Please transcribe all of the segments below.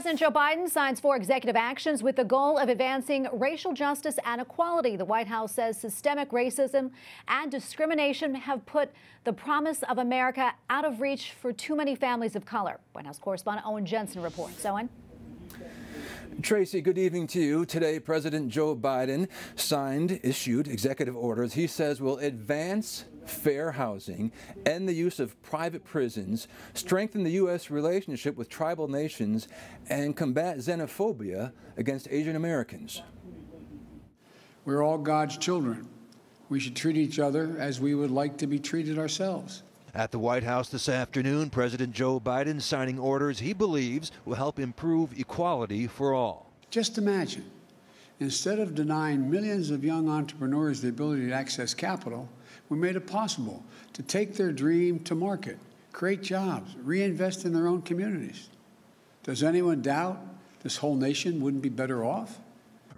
President Joe Biden signs four executive actions with the goal of advancing racial justice and equality. The White House says systemic racism and discrimination have put the promise of America out of reach for too many families of color. White House correspondent Owen Jensen reports. Owen? Tracy, good evening to you. Today, President Joe Biden signed, issued executive orders he says will advance fair housing, end the use of private prisons, strengthen the U.S. relationship with tribal nations, and combat xenophobia against Asian Americans. We're all God's children. We should treat each other as we would like to be treated ourselves. At the White House this afternoon, President Joe Biden signing orders he believes will help improve equality for all. Just imagine, instead of denying millions of young entrepreneurs the ability to access capital, we made it possible to take their dream to market, create jobs, reinvest in their own communities. Does anyone doubt this whole nation wouldn't be better off?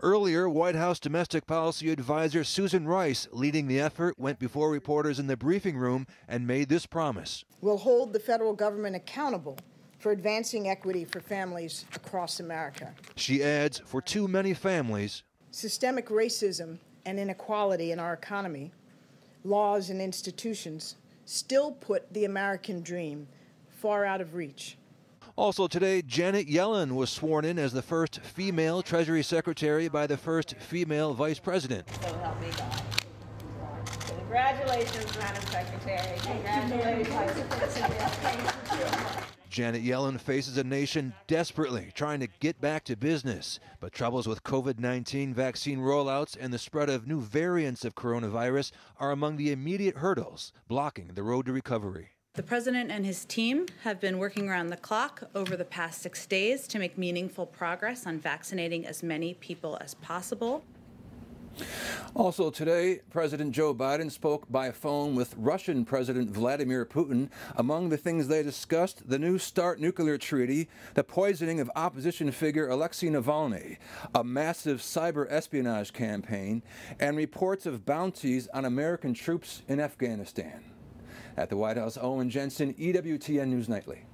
Earlier, White House domestic policy advisor Susan Rice, leading the effort, went before reporters in the briefing room and made this promise. We'll hold the federal government accountable for advancing equity for families across America. She adds, for too many families, systemic racism and inequality in our economy, laws, and institutions still put the American dream far out of reach. Also today, Janet Yellen was sworn in as the first female Treasury Secretary by the first female Vice President. So help me God. Congratulations, Madam Secretary. Congratulations. Janet Yellen faces a nation desperately trying to get back to business, but troubles with COVID 19 vaccine rollouts and the spread of new variants of coronavirus are among the immediate hurdles blocking the road to recovery. The president and his team have been working around the clock over the past six days to make meaningful progress on vaccinating as many people as possible. Also today, President Joe Biden spoke by phone with Russian President Vladimir Putin. Among the things they discussed, the New START nuclear treaty, the poisoning of opposition figure Alexei Navalny, a massive cyber espionage campaign, and reports of bounties on American troops in Afghanistan. At the White House, Owen Jensen, EWTN News Nightly.